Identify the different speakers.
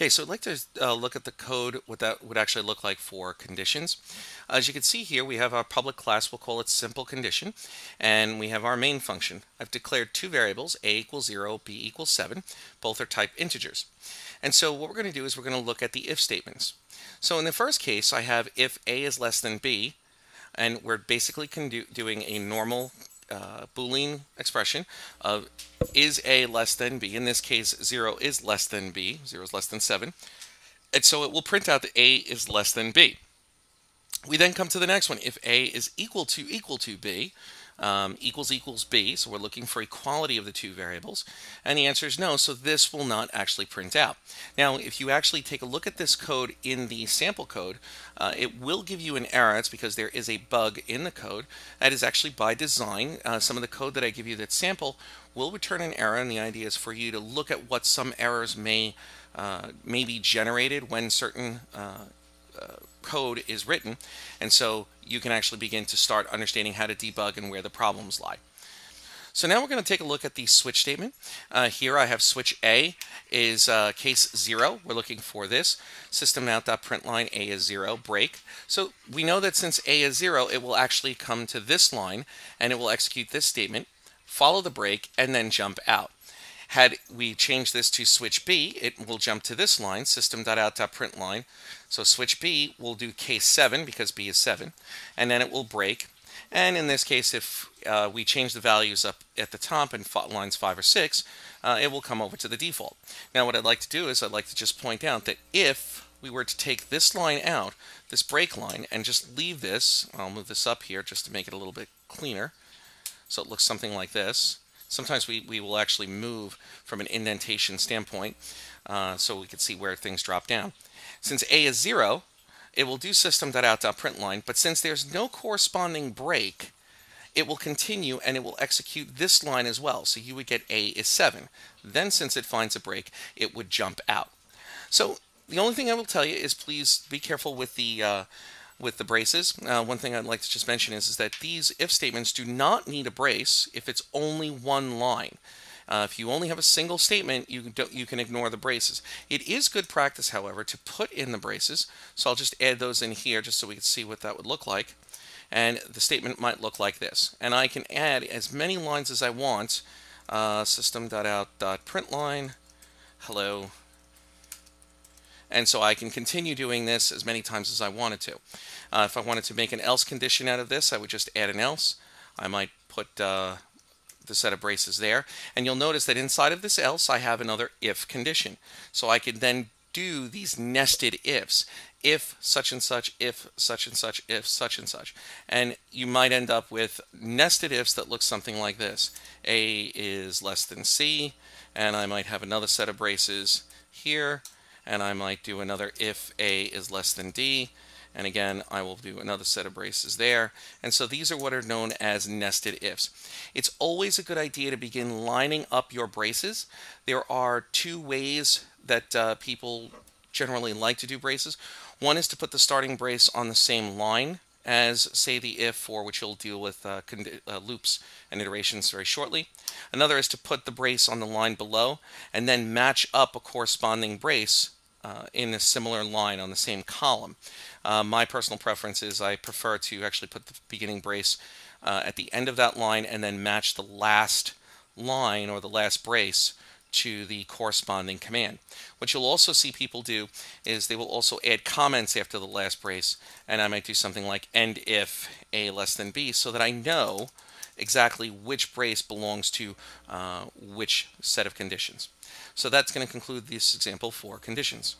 Speaker 1: Okay, so I'd like to uh, look at the code, what that would actually look like for conditions. As you can see here, we have our public class, we'll call it simple condition, and we have our main function. I've declared two variables, a equals 0, b equals 7. Both are type integers. And so what we're going to do is we're going to look at the if statements. So in the first case, I have if a is less than b, and we're basically doing a normal uh, Boolean expression of is a less than b. In this case, 0 is less than b. 0 is less than 7. And so it will print out that a is less than b. We then come to the next one. If a is equal to equal to b, um, equals equals b, so we're looking for equality of the two variables, and the answer is no, so this will not actually print out. Now, if you actually take a look at this code in the sample code, uh, it will give you an error. It's because there is a bug in the code. That is actually by design. Uh, some of the code that I give you that sample will return an error, and the idea is for you to look at what some errors may, uh, may be generated when certain uh, uh, code is written. And so you can actually begin to start understanding how to debug and where the problems lie. So now we're going to take a look at the switch statement. Uh, here I have switch A is uh, case 0. We're looking for this. System out.println A is 0, break. So we know that since A is 0, it will actually come to this line and it will execute this statement, follow the break, and then jump out. Had we changed this to switch B, it will jump to this line, system.out.println. So switch B will do case 7 because B is 7, and then it will break. And in this case, if uh, we change the values up at the top in lines 5 or 6, uh, it will come over to the default. Now what I'd like to do is I'd like to just point out that if we were to take this line out, this break line, and just leave this, I'll move this up here just to make it a little bit cleaner, so it looks something like this. Sometimes we, we will actually move from an indentation standpoint uh, so we can see where things drop down. Since a is 0, it will do system.out.println, but since there's no corresponding break, it will continue and it will execute this line as well. So you would get a is 7. Then since it finds a break, it would jump out. So the only thing I will tell you is please be careful with the uh, with the braces. Uh, one thing I'd like to just mention is, is that these if statements do not need a brace if it's only one line. Uh, if you only have a single statement, you, you can ignore the braces. It is good practice, however, to put in the braces. So I'll just add those in here just so we can see what that would look like. And the statement might look like this. And I can add as many lines as I want. Uh, system.out.println, hello, and so I can continue doing this as many times as I wanted to. Uh, if I wanted to make an else condition out of this, I would just add an else. I might put uh, the set of braces there. And you'll notice that inside of this else, I have another if condition. So I can then do these nested ifs. If such and such, if such and such, if such and such. And you might end up with nested ifs that look something like this. A is less than C, and I might have another set of braces here and I might do another if A is less than D and again I will do another set of braces there and so these are what are known as nested ifs. It's always a good idea to begin lining up your braces. There are two ways that uh, people generally like to do braces. One is to put the starting brace on the same line as say the if for which you'll deal with uh, uh, loops and iterations very shortly. Another is to put the brace on the line below and then match up a corresponding brace uh, in a similar line on the same column. Uh, my personal preference is I prefer to actually put the beginning brace uh, at the end of that line and then match the last line or the last brace to the corresponding command. What you'll also see people do is they will also add comments after the last brace and I might do something like end if a less than b so that I know exactly which brace belongs to uh, which set of conditions. So that's going to conclude this example for conditions.